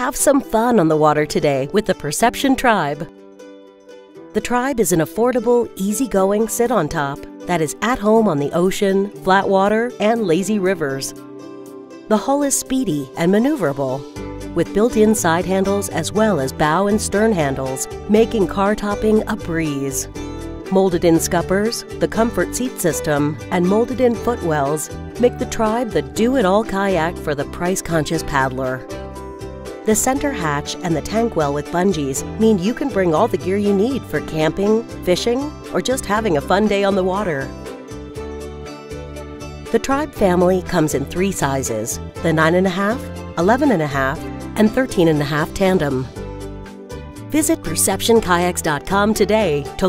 Have some fun on the water today with the Perception Tribe. The Tribe is an affordable, easygoing sit on top that is at home on the ocean, flat water, and lazy rivers. The hull is speedy and maneuverable, with built-in side handles as well as bow and stern handles, making car topping a breeze. Molded-in scuppers, the comfort seat system, and molded-in footwells make the Tribe the do-it-all kayak for the price-conscious paddler. The center hatch and the tank well with bungees mean you can bring all the gear you need for camping, fishing, or just having a fun day on the water. The Tribe family comes in three sizes the 9.5, 11.5, and 13.5 tandem. Visit PerceptionKayaks.com today to learn.